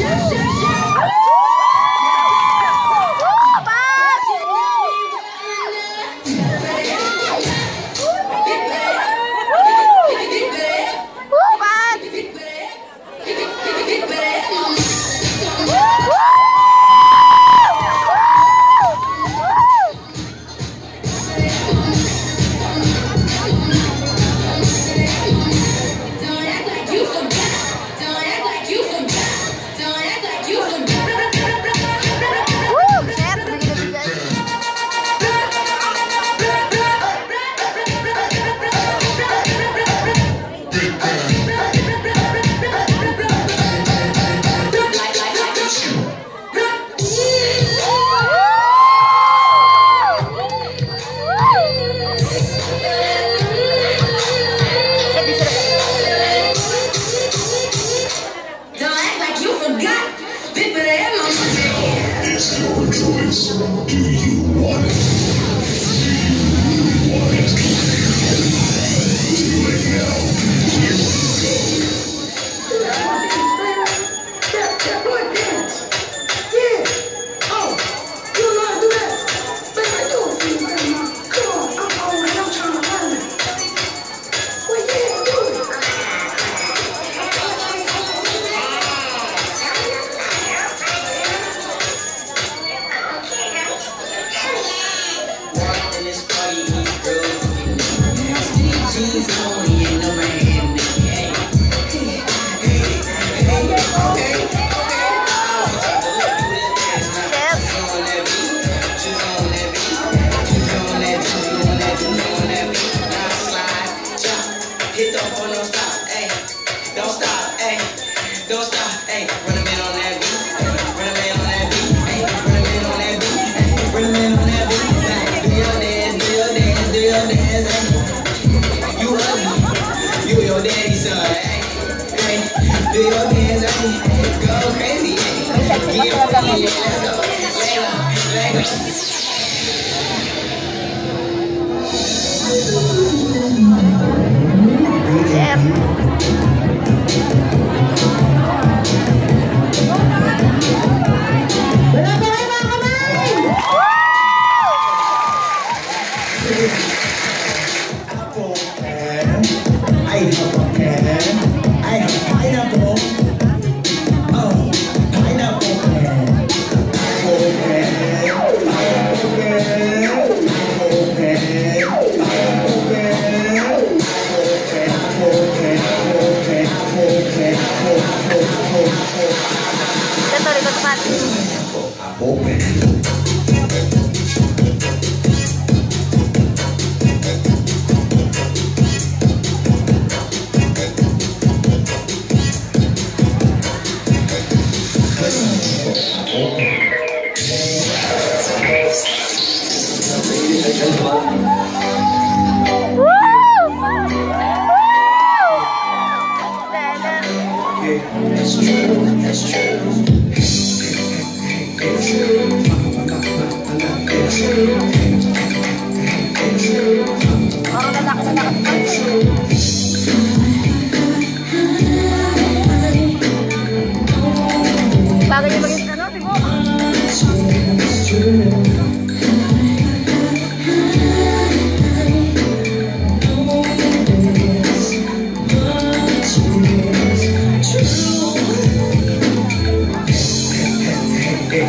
Chega, chega. Yeah. throw and go crazy. Let's go. Let's go. I have a pen. It's true, it's true. It's true. It's true. It's true. Bagay niya maging ano, di mo? It's true.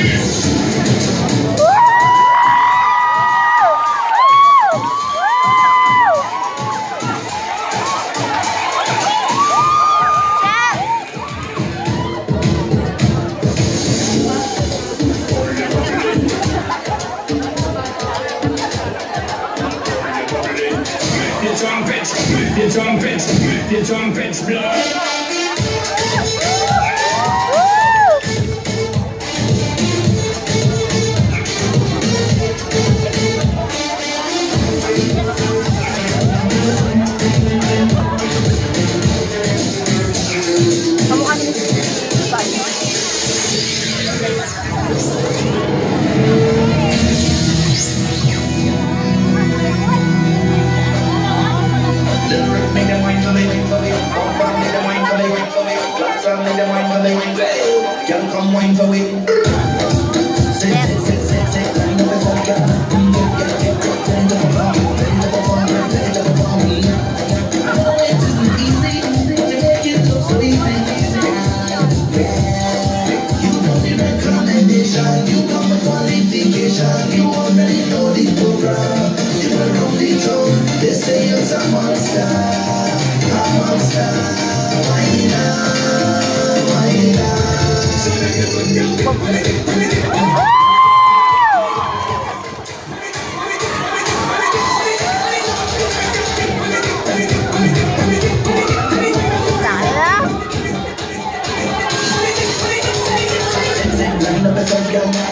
Your trumpets, your trumpets, your trumpets blow. qualification, you got my qualification, you already know the program. You were on the throne, they say you're a monster, a monster. Why not? Why not?